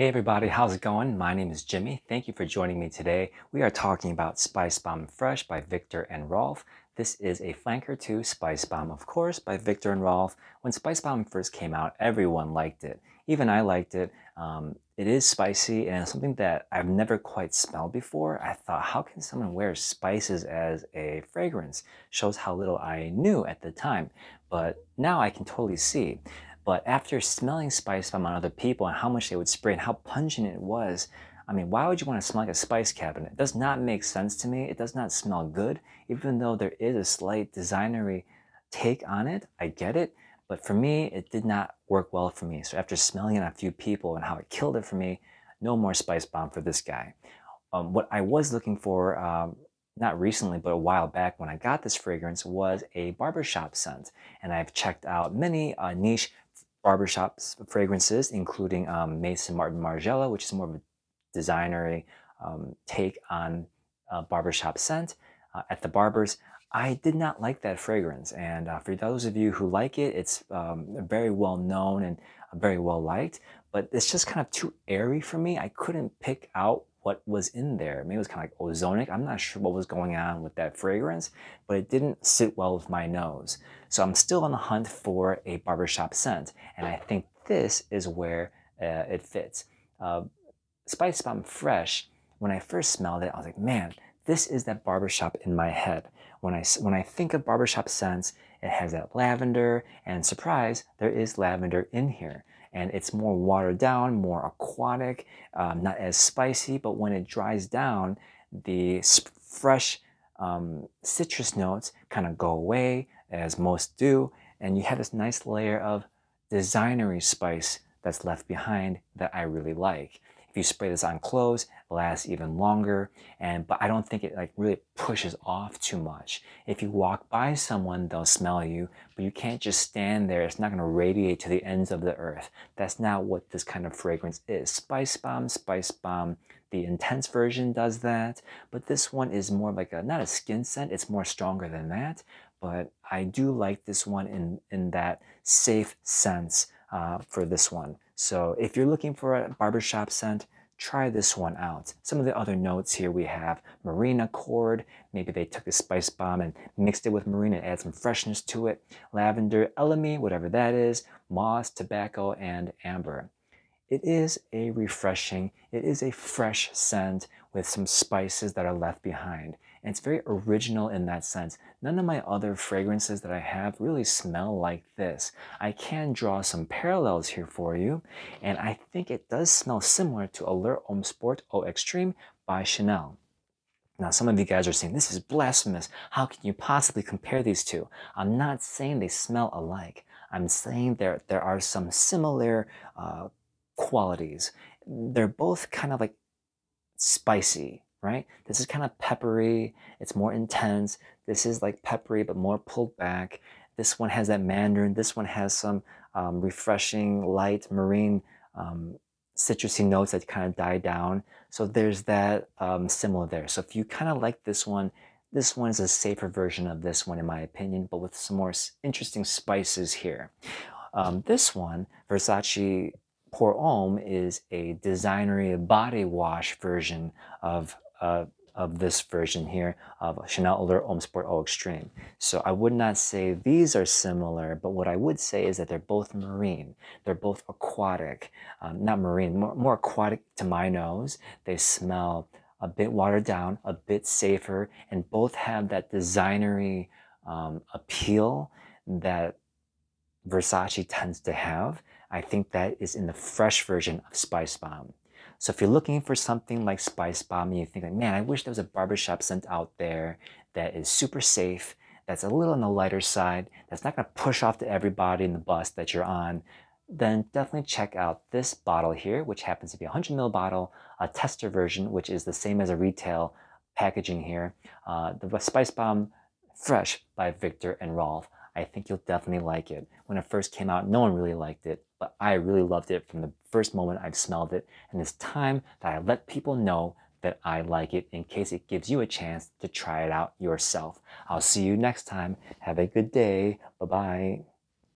Hey everybody, how's it going? My name is Jimmy. Thank you for joining me today. We are talking about Spice Bomb Fresh by Viktor and Rolf. This is a flanker to Spice Bomb, of course, by Viktor and Rolf. When Spice Bomb first came out, everyone liked it. Even I liked it. Um, it is spicy and something that I've never quite smelled before. I thought, how can someone wear spices as a fragrance? Shows how little I knew at the time. But now I can totally see. But after smelling spice bomb on other people and how much they would spray and how pungent it was, I mean, why would you want to smell like a spice cabinet? It does not make sense to me. It does not smell good, even though there is a slight designery take on it. I get it. But for me, it did not work well for me. So after smelling it on a few people and how it killed it for me, no more spice bomb for this guy. Um, what I was looking for, um, not recently, but a while back when I got this fragrance was a barbershop scent. And I've checked out many uh, niche barbershop fragrances, including um, Maison Martin Margiela, which is more of a designery um, take on uh, barbershop scent. Uh, at the barbers, I did not like that fragrance. And uh, for those of you who like it, it's um, very well known and very well liked, but it's just kind of too airy for me. I couldn't pick out what was in there. Maybe it was kind of like ozonic. I'm not sure what was going on with that fragrance, but it didn't sit well with my nose. So I'm still on the hunt for a barbershop scent, and I think this is where uh, it fits. Uh, Spice Bomb Fresh, when I first smelled it, I was like, man, this is that barbershop in my head. When I, when I think of barbershop scents, it has that lavender, and surprise, there is lavender in here and it's more watered down, more aquatic, um, not as spicy, but when it dries down, the fresh um, citrus notes kind of go away, as most do, and you have this nice layer of designery spice that's left behind that I really like. If you spray this on clothes, it lasts even longer. And but I don't think it like really pushes off too much. If you walk by someone, they'll smell you, but you can't just stand there. It's not going to radiate to the ends of the earth. That's not what this kind of fragrance is. Spice bomb, spice bomb. The intense version does that, but this one is more like a not a skin scent. It's more stronger than that. But I do like this one in in that safe sense uh, for this one. So if you're looking for a barbershop scent, try this one out. Some of the other notes here we have Marina accord. Maybe they took a spice bomb and mixed it with Marina and add some freshness to it. Lavender, elemi, whatever that is, moss, tobacco, and amber. It is a refreshing, it is a fresh scent with some spices that are left behind. And it's very original in that sense. None of my other fragrances that I have really smell like this. I can draw some parallels here for you, and I think it does smell similar to Allure Homme Sport Eau Extreme by Chanel. Now, some of you guys are saying, this is blasphemous. How can you possibly compare these two? I'm not saying they smell alike. I'm saying there, there are some similar uh, qualities. They're both kind of like spicy, right? This is kind of peppery, it's more intense. This is like peppery, but more pulled back. This one has that mandarin. This one has some um, refreshing, light marine um, citrusy notes that kind of die down. So there's that um, similar there. So if you kind of like this one, this one is a safer version of this one in my opinion, but with some more interesting spices here. Um, this one, Versace Pour Homme is a designery body wash version of uh, of this version here of Chanel Allure Homme Sport Eau Extreme. So I would not say these are similar, but what I would say is that they're both marine. They're both aquatic, um, not marine, more, more aquatic to my nose. They smell a bit watered down, a bit safer, and both have that designery um, appeal that Versace tends to have. I think that is in the fresh version of Spice Bomb. So if you're looking for something like Spice Bomb and you think like, man, I wish there was a barbershop scent out there that is super safe, that's a little on the lighter side, that's not gonna push off to everybody in the bus that you're on, then definitely check out this bottle here, which happens to be a 100 ml bottle, a tester version, which is the same as a retail packaging here. Uh, the Spice Bomb Fresh by Viktor and Rolf. I think you'll definitely like it. When it first came out, no one really liked it, but I really loved it from the first moment I've smelled it. And it's time that I let people know that I like it in case it gives you a chance to try it out yourself. I'll see you next time. Have a good day. Bye bye.